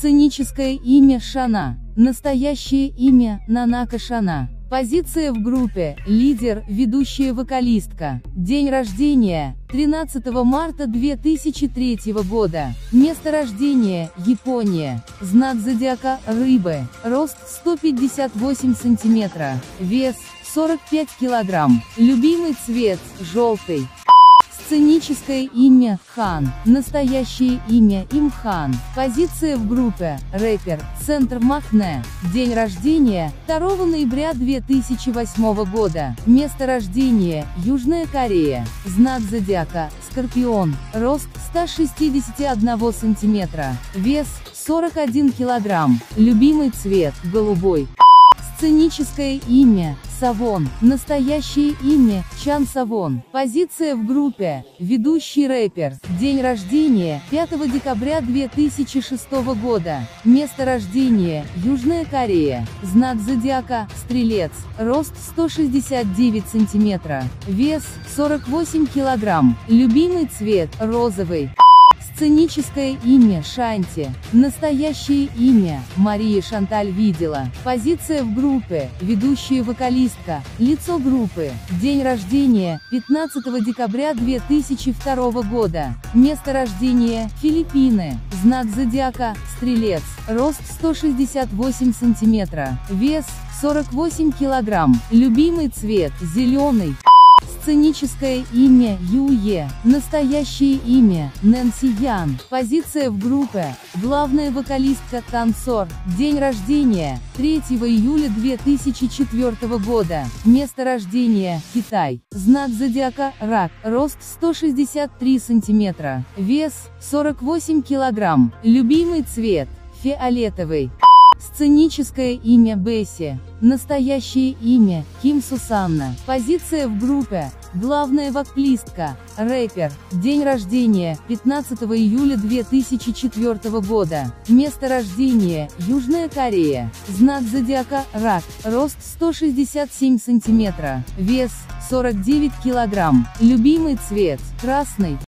Сценическое имя Шана. Настоящее имя Нанака Шана. Позиция в группе, лидер, ведущая вокалистка. День рождения, 13 марта 2003 года. Место рождения, Япония. Знак зодиака, рыбы. Рост 158 сантиметра. Вес, 45 килограмм. Любимый цвет, желтый. Сценическое имя – Хан. Настоящее имя – Имхан. Позиция в группе – рэпер, центр Махне. День рождения – 2 ноября 2008 года. Место рождения – Южная Корея. Знак зодиака – Скорпион. Рост – 161 сантиметра. Вес – 41 килограмм. Любимый цвет – голубой. Сценическое имя – Савон. Настоящее имя – Чан Савон. Позиция в группе – ведущий рэпер. День рождения – 5 декабря 2006 года. Место рождения – Южная Корея. Знак зодиака – Стрелец. Рост 169 сантиметра. Вес – 48 килограмм. Любимый цвет – розовый. Сценическое имя Шанти. Настоящее имя Мария Шанталь видела. Позиция в группе. Ведущая вокалистка. Лицо группы. День рождения 15 декабря 2002 года. Место рождения Филиппины. Знак зодиака Стрелец. Рост 168 сантиметра. Вес 48 килограмм. Любимый цвет зеленый. Сценическое имя Юе. Настоящее имя Нэнси Ян. Позиция в группе. Главная вокалистка Танцор. День рождения 3 июля 2004 года. Место рождения Китай. Знак зодиака Рак. Рост 163 сантиметра. Вес 48 килограмм. Любимый цвет фиолетовый. Сценическое имя Бесси. Настоящее имя – Ким Сусанна. Позиция в группе. Главная вокалистка. Рэпер. День рождения – 15 июля 2004 года. Место рождения – Южная Корея. Знак зодиака – Рак. Рост 167 сантиметра. Вес – 49 килограмм. Любимый цвет – красный.